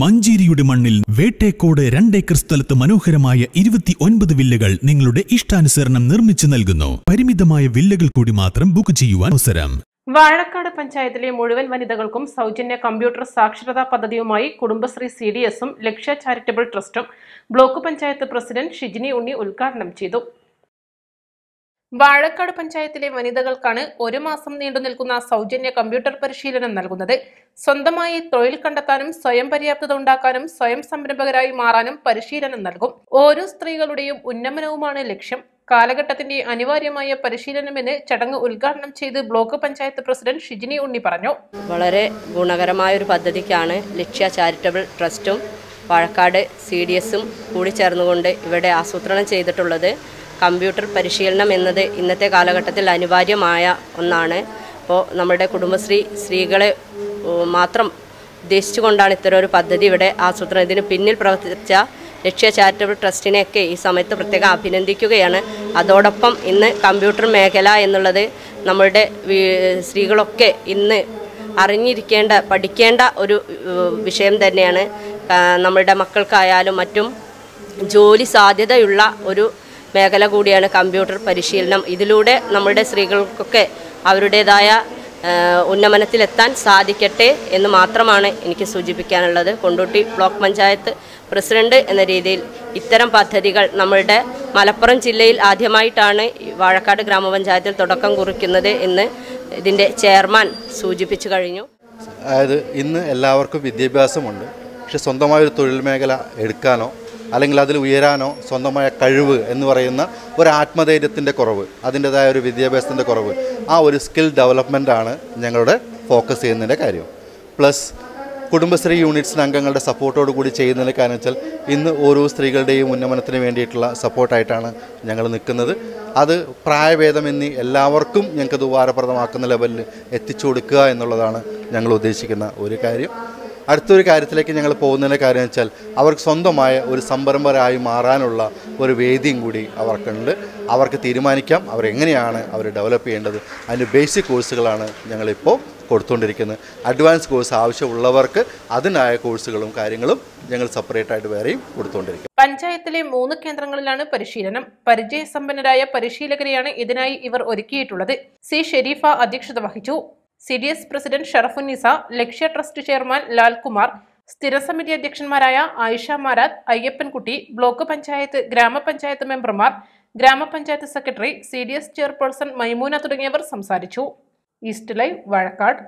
മഞ്ചേരിയുടെ മണ്ണിൽ വേട്ടേക്കോട് രണ്ടേക്കർ സ്ഥലത്ത് മനോഹരമായ ഇരുപത്തി ഒൻപത് വില്ലകൾ നിങ്ങളുടെ ഇഷ്ടാനുസരണം നിർമ്മിച്ചു നൽകുന്നു. പരിമിതമായ വില്ലകൾ കൂടി മാത്രം ബുക്ക് ചെയ്യുവാൻ അവസരം. വാഴക്കാട് പഞ്ചായത്തിലെ മുഴുവൻ വനിതകൾക്കും സൗജന്യ കമ്പ്യൂട്ടർ സാക്ഷരതാ പദ്ധതിയുമായി കുടുംബശ്രീ സി ഡി എസും ലക്ഷ്യ ചാരിറ്റബിൾ ട്രസ്റ്റും ബ്ലോക്ക് പഞ്ചായത്ത് പ്രസിഡന്റ് ഷിജിനി ഉണ്ണി ഉദ്ഘാടനം ചെയ്തു. വാഴക്കാട് പഞ്ചായത്തിലെ വനിതകൾക്കാണ് ഒരു മാസം നീണ്ടു നിൽക്കുന്ന സൗജന്യ കമ്പ്യൂട്ടർ പരിശീലനം നൽകുന്നത്. സ്വന്തമായി തൊഴിൽ കണ്ടെത്താനും സ്വയം പര്യാപ്തത ഉണ്ടാക്കാനും സ്വയം സംരംഭകരായി മാറാനും പരിശീലനം നൽകും. ഓരോ സ്ത്രീകളുടെയും ഉന്നമനവുമാണ് ലക്ഷ്യം. കാലഘട്ടത്തിന്റെ അനിവാര്യമായ പരിശീലനമെന്ന് ചടങ്ങ് ഉദ്ഘാടനം ചെയ്ത് ബ്ലോക്ക് പഞ്ചായത്ത് പ്രസിഡന്റ് ഷിജിനി ഉണ്ണി പറഞ്ഞു. വളരെ ഗുണകരമായ ഒരു പദ്ധതിക്കാണ് ലക്ഷ്യ ചാരിറ്റബിൾ ട്രസ്റ്റും വാഴക്കാട് സി ഡി എസും കൂടി ചേർന്നുകൊണ്ട് ഇവിടെ ആസൂത്രണം ചെയ്തിട്ടുള്ളത് കമ്പ്യൂട്ടർ പരിശീലനം എന്നത് ഇന്നത്തെ കാലഘട്ടത്തിൽ അനിവാര്യമായ ഒന്നാണ്. അപ്പോൾ നമ്മുടെ കുടുംബശ്രീ സ്ത്രീകളെ മാത്രം ഉദ്ദേശിച്ചുകൊണ്ടാണ് ഇത്തരം ഒരു പദ്ധതി ഇവിടെ ആസൂത്രണം. ഇതിന് പിന്നിൽ പ്രവർത്തിച്ച ലക്ഷ്യ ചാരിറ്റബിൾ ട്രസ്റ്റിനെയൊക്കെ ഈ സമയത്ത് പ്രത്യേകം അഭിനന്ദിക്കുകയാണ്. അതോടൊപ്പം ഇന്ന് കമ്പ്യൂട്ടർ മേഖല എന്നുള്ളത് നമ്മളുടെ സ്ത്രീകളൊക്കെ ഇന്ന് അറിഞ്ഞിരിക്കേണ്ട പഠിക്കേണ്ട ഒരു വിഷയം തന്നെയാണ്. നമ്മളുടെ മക്കൾക്കായാലും മറ്റും ജോലി സാധ്യതയുള്ള ഒരു മേഖല കൂടിയാണ് കമ്പ്യൂട്ടർ പരിശീലനം. ഇതിലൂടെ നമ്മളുടെ സ്ത്രീകൾക്കൊക്കെ അവരുടേതായ ഉന്നമനത്തിലെത്താൻ സാധിക്കട്ടെ എന്ന് മാത്രമാണ് എനിക്ക് സൂചിപ്പിക്കാനുള്ളത്. കൊണ്ടോട്ടി ബ്ലോക്ക് പഞ്ചായത്ത് പ്രസിഡന്റ് എന്ന രീതിയിൽ ഇത്തരം പദ്ധതികൾ നമ്മളുടെ മലപ്പുറം ജില്ലയിൽ ആദ്യമായിട്ടാണ് വാഴക്കാട് ഗ്രാമപഞ്ചായത്തിൽ തുടക്കം കുറിക്കുന്നത് എന്ന് ഇതിന്റെ ചെയർമാൻ സൂചിപ്പിച്ചു കഴിഞ്ഞു. അതായത് ഇന്ന് എല്ലാവർക്കും വിദ്യാഭ്യാസമുണ്ട്. പക്ഷെ സ്വന്തമായൊരു തൊഴിൽ മേഖല എടുക്കാനോ അല്ലെങ്കിൽ അതിൽ ഉയരാനോ സ്വന്തമായ കഴിവ് എന്ന് പറയുന്ന ഒരു ആത്മധൈര്യത്തിന്റെ കുറവ് അതിന്റെതായ ഒരു വിദ്യാഭ്യാസത്തിന്റെ കുറവ് ആ ഒരു സ്കിൽ ഡെവലപ്മെന്റാണ് ഞങ്ങളുടെ ഫോക്കസ് ചെയ്യുന്നതിന്റെ കാര്യം. പ്ലസ് കുടുംബശ്രീ യൂണിറ്റ്സിന് അംഗങ്ങളുടെ സപ്പോർട്ടോട് കൂടി ചെയ്യുന്നതിന്റെ കാരണം വെച്ചാൽ ഇന്ന് ഓരോ സ്ത്രീകളുടെയും ഉന്നമനത്തിന് വേണ്ടിയിട്ടുള്ള സപ്പോർട്ടായിട്ടാണ് ഞങ്ങൾ നിൽക്കുന്നത്. അത് പ്രായഭേദമെന്നീ എല്ലാവർക്കും ഞങ്ങൾക്കത് ഉപകാരപ്രദമാക്കുന്ന ലെവലിൽ എത്തിച്ചു കൊടുക്കുക എന്നുള്ളതാണ് ഞങ്ങൾ ഉദ്ദേശിക്കുന്ന ഒരു കാര്യം. അടുത്തൊരു കാര്യത്തിലേക്ക് ഞങ്ങൾ പോകുന്നതിന്റെ കാര്യം വെച്ചാൽ അവർക്ക് സ്വന്തമായ ഒരു സംരംഭരായി മാറാനുള്ള ഒരു വേദിയും കൂടി അവർക്കുണ്ട്. അവർക്ക് തീരുമാനിക്കാം അവരെങ്ങനെയാണ് അവർ ഡെവലപ്പ് ചെയ്യേണ്ടത് അതിന്റെ ബേസിക് കോഴ്സുകളാണ് ഞങ്ങളിപ്പോൾ കൊടുത്തുകൊണ്ടിരിക്കുന്നത്. അഡ്വാൻസ് കോഴ്സ് ആവശ്യമുള്ളവർക്ക് അതിനായ കോഴ്സുകളും കാര്യങ്ങളും ഞങ്ങൾ സെപ്പറേറ്റ് ആയിട്ട് വേറെയും കൊടുത്തുകൊണ്ടിരിക്കും. പഞ്ചായത്തിലെ മൂന്ന് കേന്ദ്രങ്ങളിലാണ് പരിശീലനം. പരിചയസമ്പന്നരായ പരിശീലകരെയാണ് ഇതിനായി ഇവർ ഒരുക്കിയിട്ടുള്ളത്. സി. ഷെരീഫ അധ്യക്ഷത വഹിച്ചു. C D S president Sharafunnisa Lakshya trust chairman Lalkumar സ്ഥിരസമിതി അധ്യക്ഷന്മാരായ ആയിഷ മാരാത്ത് അയ്യപ്പൻകുട്ടി ബ്ലോക്ക് പഞ്ചായത്ത് ഗ്രാമപഞ്ചായത്ത് മെമ്പർമാർ ഗ്രാമപഞ്ചായത്ത് secretary C D S chairperson Maimoona തുടങ്ങിയവർ സംസാരിച്ചു. East live Vazhakkad.